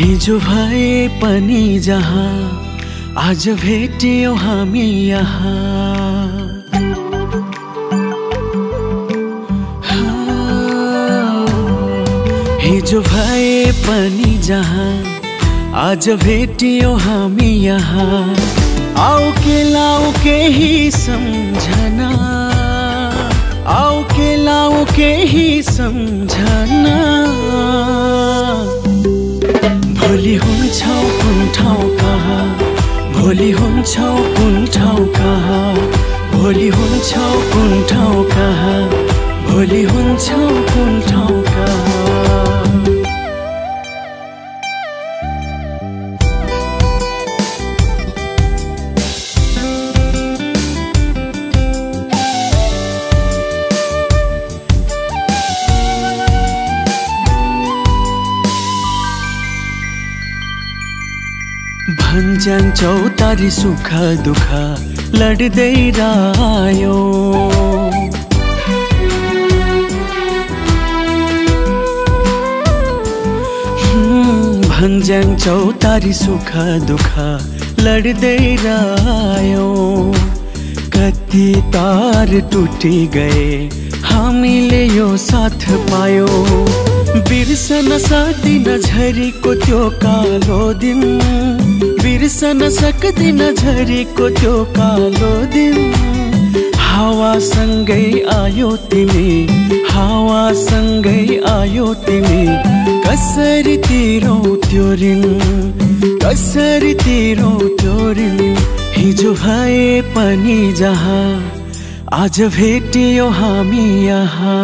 हिजो भए पनि जहाँ आज भेटियो हामी यहाँ। हिजो भए पनि जहाँ आज भेटियो हामी यहाँ। आऊ के लाऊ केही सम्झना। आऊ के लाऊ केही सम्झना। हुन्छौ कुन ठाउँ कहाँ भोलि हुन्छौ कुन ठाउँ कहाँ भोलि हुन्छौ कुन ठाउँ कहाँ भोलि हुन्छौ कुन ठाउँ कहाँ चौतारी सुख दुःख लड्दै रायो भन्छन् चौतारी सुख दुःख लड्दै रायो कति तार टुटी गए हामीले यो साथ पायो। बिर्सन सक्दिन झरीको त्यो कालो दिन बिर्सन सक्दिन झरीको त्यो कालो दिन हावासँगै आयो तिमी हावासँगै आयो तिमी। कसरी तिरौ त्यो ऋण कसरी तिरौ त्यो ऋण हिजो भए पनि जहाँ आज भेटियो हामी यहाँ।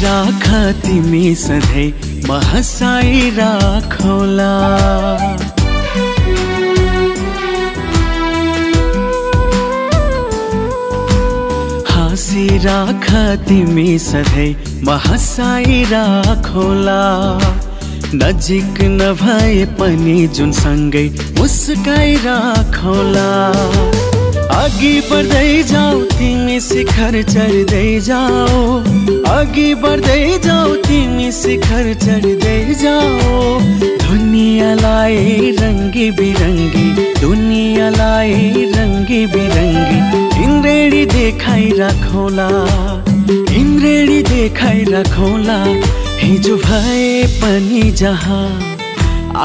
हाँसिराख तिमी सधैँ म हँसाइराखौला हाँसिराख तिमी सधैँ म हँसाइराखौला नजिक नभए पनि जुन सँगै मुस्काइराखौला अघि बढ्दै जाऊ तिमी शिखर चढ्दै जाऊ। अघि बढ्दै जाऊ तिमी शिखर चढ्दै जाऊ। दुनियाँलाई रङ्गी बिरङ्गी दुनियाँलाई रङ्गी बिरङ्गी इन्द्रेणी देखाइ राखौला इन्द्रेणी देखाइ राखौला। हिजो भए पनि जहाँ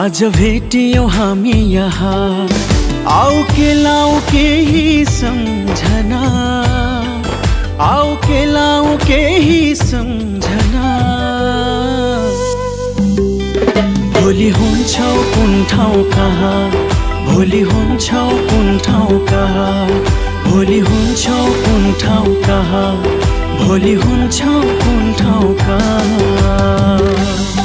आज भेटियो हामी यहाँ। आऊ के लाऊ केही सम्झना। आऊ के लाऊ केही सम्झना। भोलि हुन्छौ कुन ठाउँ कहाँ? भोलि हुन्छौ कुन ठाउँ कहाँ? भोलि हुन्छौ कुन ठाउँ कहाँ? भोलि हुन्छौ कुन ठाउँ कहाँ?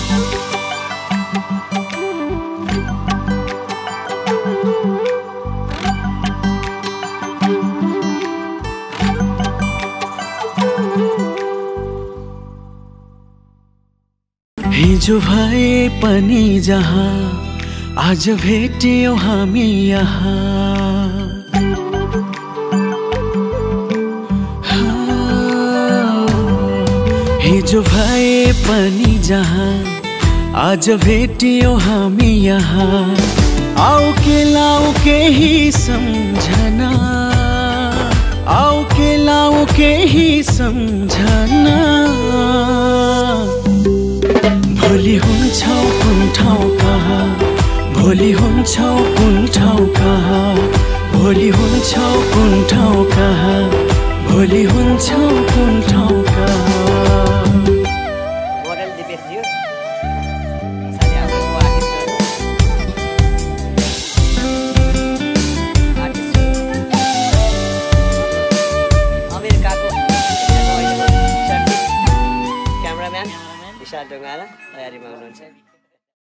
हिजो भए पनि जहाँ आज भेटियो हामी यहाँ। हिजो भए पनि जहाँ आज भेटियो हामी यहाँ। आऊ के लाऊ केही सम्झना। आऊ के लाऊ केही सम्झना। भोलि हुन्छौ कुन ठाउँ कहाँ भोलि हुन्छौ कुन ठाउँ कहाँ भोलि हुन्छौ कुन ठाउँ कहाँ भोलि हुन्छौ कुन ठाउँ ढुङ्गाला पार्टीमा हुनुहुन्छ।